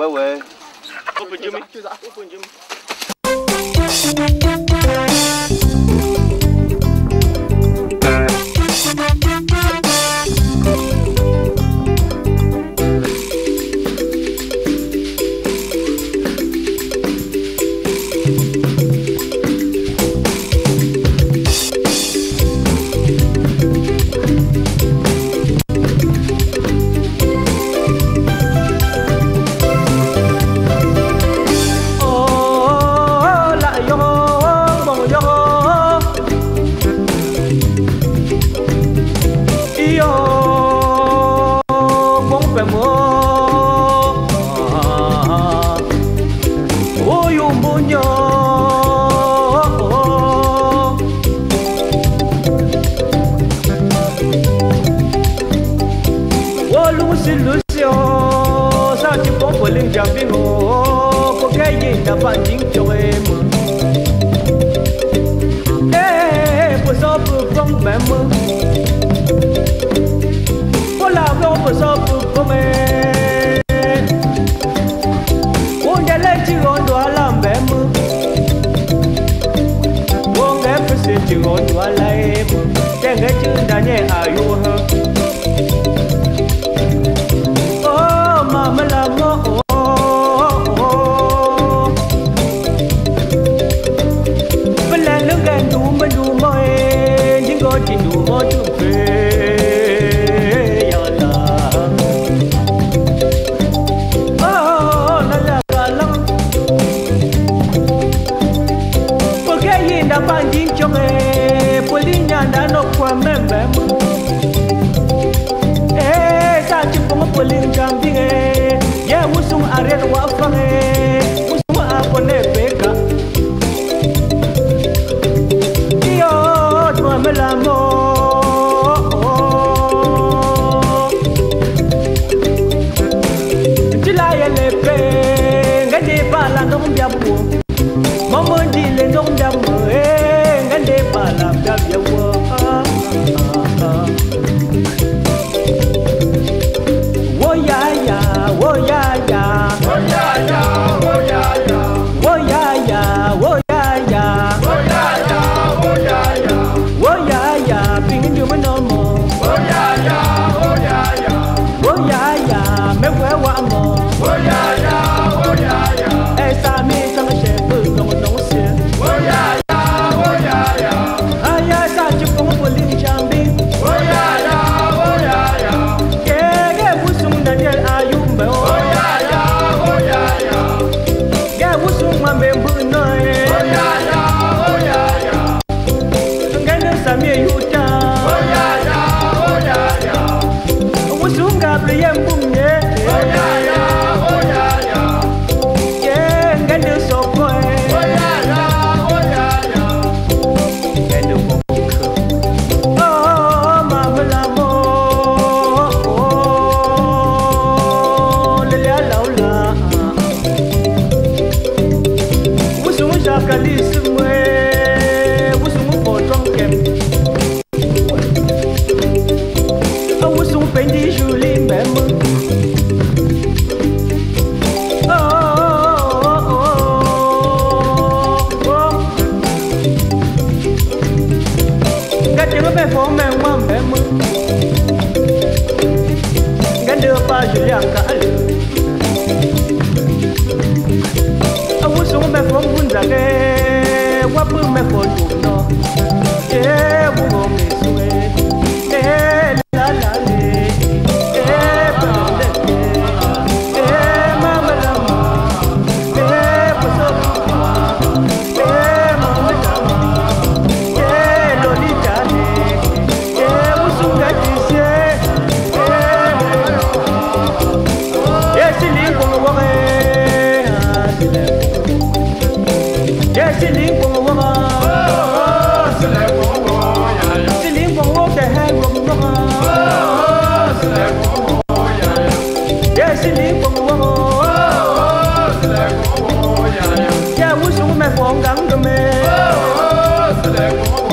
喂喂。我我就 o lusi lusio sao chỉ có của linh giảm vi hồ có cái gì đã bạn chính cho em ê bữa gió bữa phong mẹ mưa kwa membe mu eh sa chi pong polin kambinge ye wusung ariel wa fange wusung a kone peka yo twa melamo Tila yele pe ngende bala mẹ́wàá bẹ́ mọ́ gẹ́dẹ́ bá jùlẹ̀ àǹkà ń gúnzàgẹ́ náà. langame. Oh,